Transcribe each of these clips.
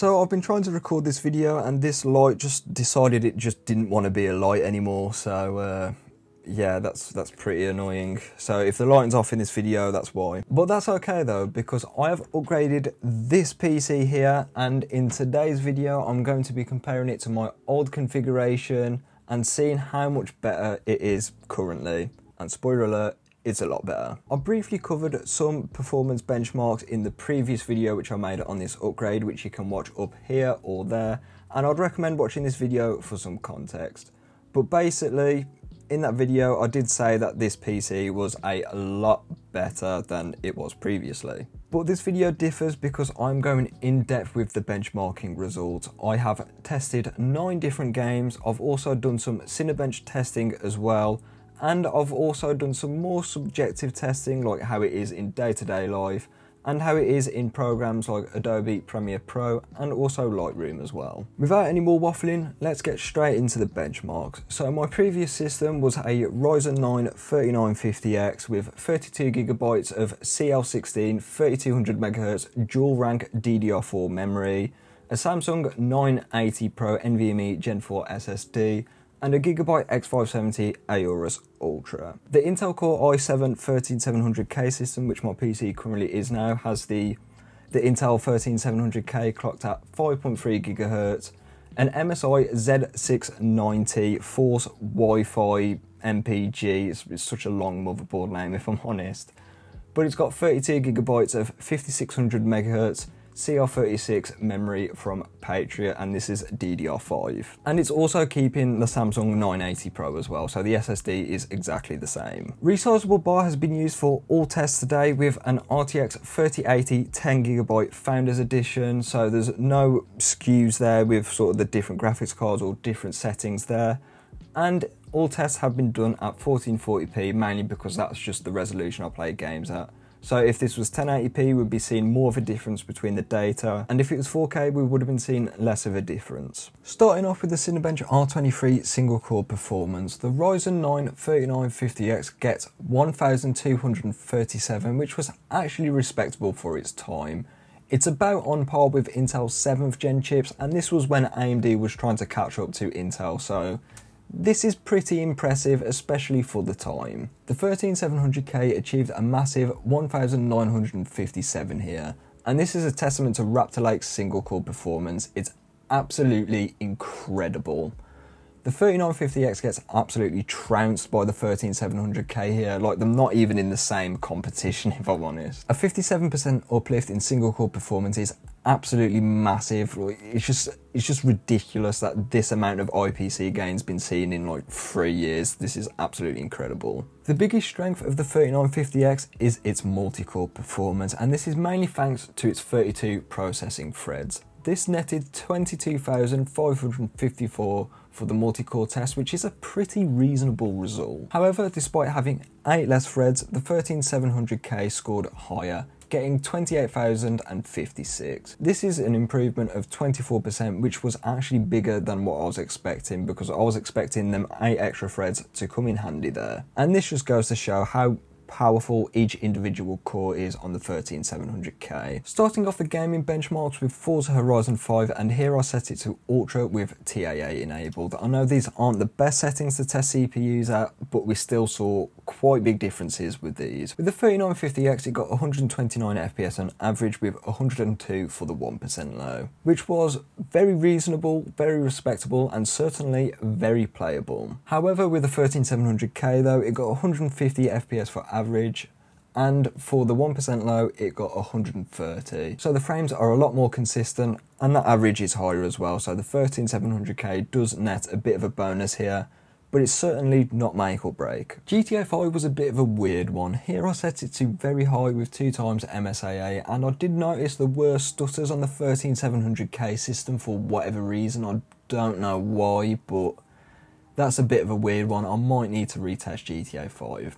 So I've been trying to record this video and this light just decided it just didn't want to be a light anymore. So uh, yeah, that's that's pretty annoying. So if the lighting's off in this video, that's why. But that's okay though, because I have upgraded this PC here and in today's video, I'm going to be comparing it to my old configuration and seeing how much better it is currently. And spoiler alert, it's a lot better. I briefly covered some performance benchmarks in the previous video which I made on this upgrade which you can watch up here or there and I'd recommend watching this video for some context. But basically in that video I did say that this PC was a lot better than it was previously. But this video differs because I'm going in depth with the benchmarking results. I have tested nine different games, I've also done some Cinebench testing as well and I've also done some more subjective testing like how it is in day-to-day -day life and how it is in programs like Adobe Premiere Pro and also Lightroom as well. Without any more waffling, let's get straight into the benchmarks. So my previous system was a Ryzen 9 3950X with 32GB of CL16 3200MHz dual rank DDR4 memory, a Samsung 980 Pro NVMe Gen 4 SSD, and a Gigabyte X570 Aorus Ultra. The Intel Core i7-13700K system, which my PC currently is now, has the, the Intel 13700K clocked at 5.3 GHz, an MSI Z690 Force Wi-Fi MPG, it's, it's such a long motherboard name if I'm honest, but it's got 32 gigabytes of 5600 megahertz CL36 memory from Patriot and this is DDR5. And it's also keeping the Samsung 980 Pro as well, so the SSD is exactly the same. Resizable bar has been used for all tests today with an RTX 3080 10GB Founders Edition, so there's no skews there with sort of the different graphics cards or different settings there. And all tests have been done at 1440p, mainly because that's just the resolution I play games at. So if this was 1080p, we'd be seeing more of a difference between the data, and if it was 4K, we would have been seeing less of a difference. Starting off with the Cinebench R23 single core performance, the Ryzen 9 3950X gets 1237, which was actually respectable for its time. It's about on par with Intel's 7th gen chips, and this was when AMD was trying to catch up to Intel, so this is pretty impressive, especially for the time. The 13700K achieved a massive 1957 here, and this is a testament to Raptor Lake's single core performance. It's absolutely incredible. The 3950X gets absolutely trounced by the 13700K here, like they're not even in the same competition if I'm honest. A 57% uplift in single core performance is absolutely massive. It's just it's just ridiculous that this amount of IPC gain's been seen in like three years. This is absolutely incredible. The biggest strength of the 3950X is its multi-core performance, and this is mainly thanks to its 32 processing threads. This netted 22,554 for the multi-core test, which is a pretty reasonable result. However, despite having 8 less threads, the 13700K scored higher, getting 28,056. This is an improvement of 24%, which was actually bigger than what I was expecting because I was expecting them 8 extra threads to come in handy there. And this just goes to show how powerful each individual core is on the 13700K. Starting off the gaming benchmarks with Forza Horizon 5 and here I set it to Ultra with TAA enabled. I know these aren't the best settings to test CPUs at, but we still saw quite big differences with these. With the 3950X it got 129 FPS on average with 102 for the 1% low, which was very reasonable, very respectable and certainly very playable. However with the 13700K though it got 150 FPS for average average and for the 1% low it got 130 so the frames are a lot more consistent and the average is higher as well so the 13700k does net a bit of a bonus here but it's certainly not make or break. GTA 5 was a bit of a weird one. Here I set it to very high with 2 times MSAA and I did notice the worst stutters on the 13700K system for whatever reason. I don't know why but that's a bit of a weird one. I might need to retest GTA 5.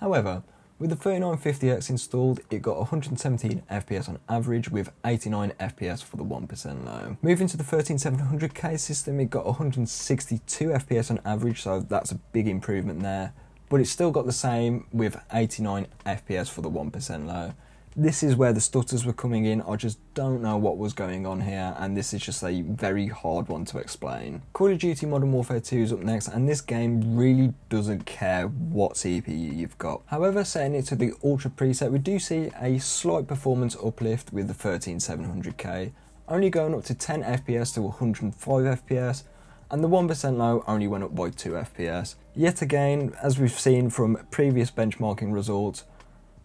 However, with the 3950X installed, it got 117 FPS on average with 89 FPS for the 1% low. Moving to the 13700K system, it got 162 FPS on average, so that's a big improvement there. But it still got the same with 89 FPS for the 1% low. This is where the stutters were coming in. I just don't know what was going on here, and this is just a very hard one to explain. Call of Duty Modern Warfare 2 is up next, and this game really doesn't care what CPU you've got. However, setting it to the Ultra preset, we do see a slight performance uplift with the 13700K, only going up to 10 FPS to 105 FPS, and the 1% low only went up by 2 FPS. Yet again, as we've seen from previous benchmarking results,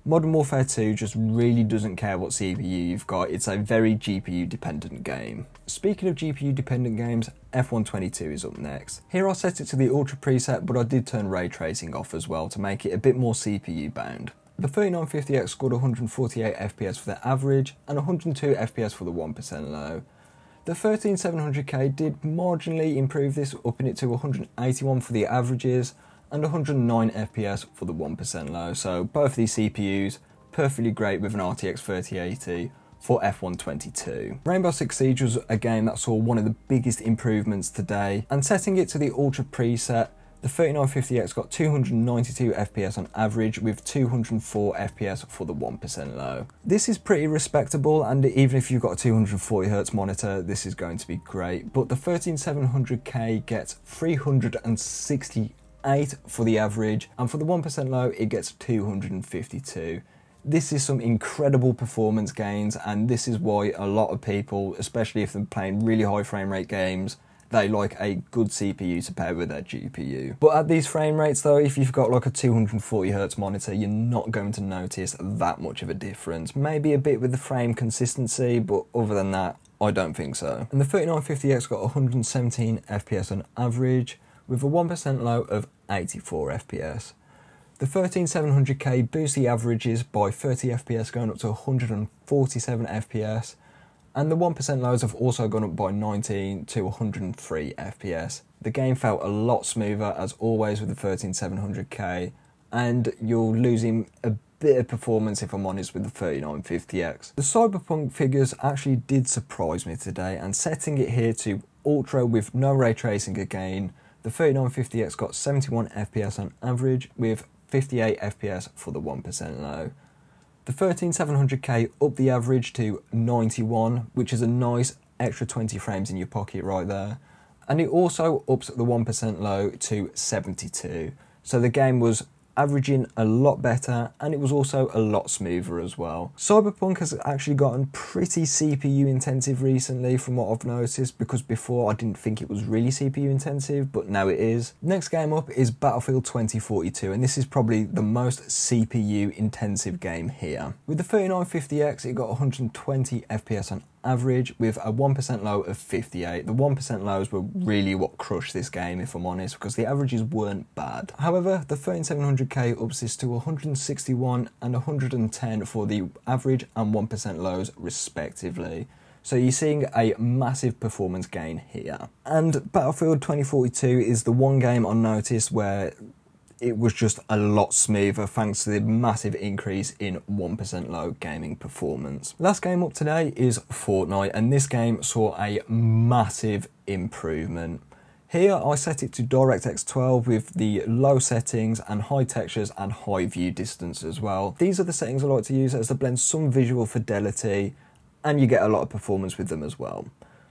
Modern Warfare 2 just really doesn't care what CPU you've got, it's a very GPU dependent game. Speaking of GPU dependent games, F122 is up next. Here I set it to the Ultra preset, but I did turn ray tracing off as well to make it a bit more CPU bound. The 3950X scored 148 FPS for the average and 102 FPS for the 1% low. The 13700K did marginally improve this, upping it to 181 for the averages and 109 FPS for the 1% low. So both these CPUs perfectly great with an RTX 3080 for F122. Rainbow Six Siege was a game that saw one of the biggest improvements today and setting it to the Ultra preset the 3950X got 292 FPS on average with 204 FPS for the 1% low. This is pretty respectable and even if you've got a 240Hz monitor this is going to be great but the 13700K gets 360 8 for the average, and for the 1% low, it gets 252. This is some incredible performance gains, and this is why a lot of people, especially if they're playing really high frame rate games, they like a good CPU to pair with their GPU. But at these frame rates though, if you've got like a 240Hz monitor, you're not going to notice that much of a difference. Maybe a bit with the frame consistency, but other than that, I don't think so. And the 3950X got 117 FPS on average, with a 1% low of 84 FPS. The 13700K boosts the averages by 30 FPS going up to 147 FPS and the 1% lows have also gone up by 19 to 103 FPS. The game felt a lot smoother as always with the 13700K and you're losing a bit of performance if I'm honest with the 3950X. The Cyberpunk figures actually did surprise me today and setting it here to ultra with no ray tracing again the 3950X got 71 FPS on average with 58 FPS for the 1% low. The 13700K upped the average to 91, which is a nice extra 20 frames in your pocket right there. And it also ups the 1% low to 72. So the game was averaging a lot better and it was also a lot smoother as well. Cyberpunk has actually gotten pretty CPU intensive recently from what I've noticed because before I didn't think it was really CPU intensive but now it is. Next game up is Battlefield 2042 and this is probably the most CPU intensive game here. With the 3950X it got 120 FPS on average with a 1% low of 58. The 1% lows were really what crushed this game, if I'm honest, because the averages weren't bad. However, the 13700K ups this to 161 and 110 for the average and 1% lows, respectively. So you're seeing a massive performance gain here. And Battlefield 2042 is the one game I noticed where it was just a lot smoother thanks to the massive increase in 1% low gaming performance. Last game up today is Fortnite and this game saw a massive improvement. Here I set it to DirectX 12 with the low settings and high textures and high view distance as well. These are the settings I like to use as they blend some visual fidelity and you get a lot of performance with them as well.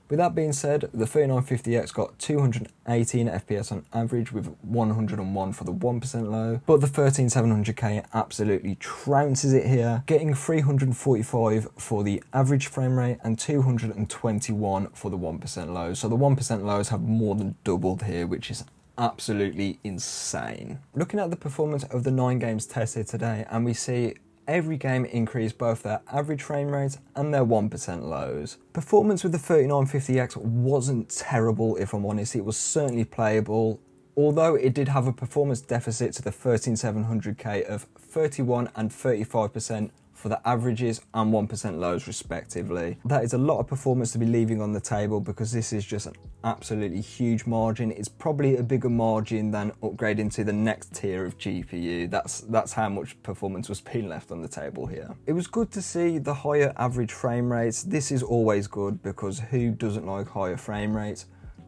With that being said, the 3950X got 218 FPS on average with 101 for the 1% low, but the 13700K absolutely trounces it here, getting 345 for the average frame rate and 221 for the 1% low. So the 1% lows have more than doubled here, which is absolutely insane. Looking at the performance of the nine games tested today, and we see every game increased both their average frame rates and their 1% lows. Performance with the 3950X wasn't terrible if I'm honest, it was certainly playable, although it did have a performance deficit to the 13700K of 31 and 35% for the averages and 1% lows respectively. That is a lot of performance to be leaving on the table because this is just an absolutely huge margin. It's probably a bigger margin than upgrading to the next tier of GPU. That's, that's how much performance was being left on the table here. It was good to see the higher average frame rates. This is always good because who doesn't like higher frame rates?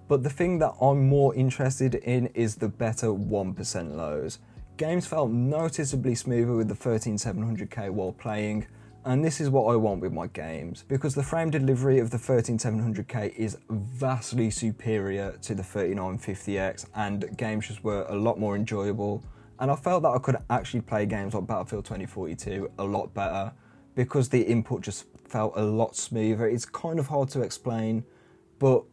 But the thing that I'm more interested in is the better 1% lows. Games felt noticeably smoother with the 13700K while playing, And this is what I want with my games because the frame delivery of the 13700K is vastly superior to the 3950X and games just were a lot more enjoyable. And I felt that I could actually play games like Battlefield 2042 a lot better because the input just felt a lot smoother. It's kind of hard to explain, but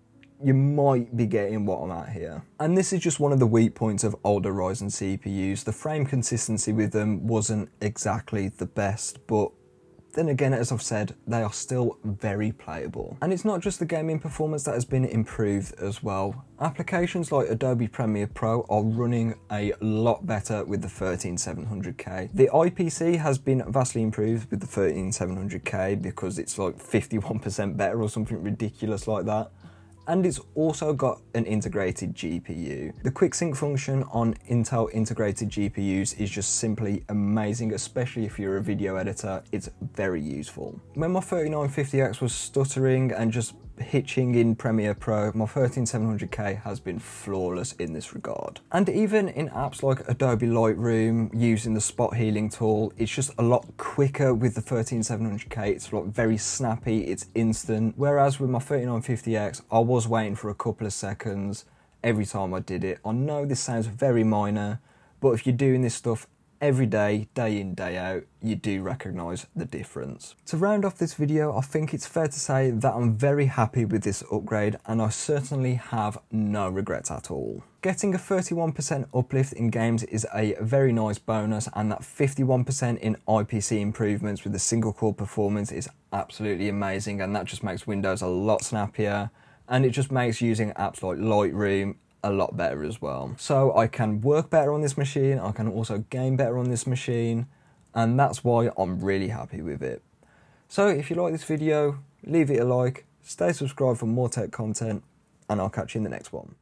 you might be getting what I'm at here. And this is just one of the weak points of older Ryzen CPUs. The frame consistency with them wasn't exactly the best, but then again, as I've said, they are still very playable. And it's not just the gaming performance that has been improved as well. Applications like Adobe Premiere Pro are running a lot better with the 13700K. The IPC has been vastly improved with the 13700K because it's like 51% better or something ridiculous like that and it's also got an integrated GPU. The quick sync function on Intel integrated GPUs is just simply amazing, especially if you're a video editor, it's very useful. When my 3950X was stuttering and just hitching in Premiere Pro, my 13700K has been flawless in this regard. And even in apps like Adobe Lightroom using the spot healing tool, it's just a lot quicker with the 13700K. It's like very snappy, it's instant. Whereas with my 3950X, I was waiting for a couple of seconds every time I did it. I know this sounds very minor, but if you're doing this stuff every day, day in, day out, you do recognise the difference. To round off this video, I think it's fair to say that I'm very happy with this upgrade and I certainly have no regrets at all. Getting a 31% uplift in games is a very nice bonus and that 51% in IPC improvements with the single core performance is absolutely amazing and that just makes Windows a lot snappier and it just makes using apps like Lightroom a lot better as well. So I can work better on this machine, I can also game better on this machine, and that's why I'm really happy with it. So if you like this video, leave it a like, stay subscribed for more tech content, and I'll catch you in the next one.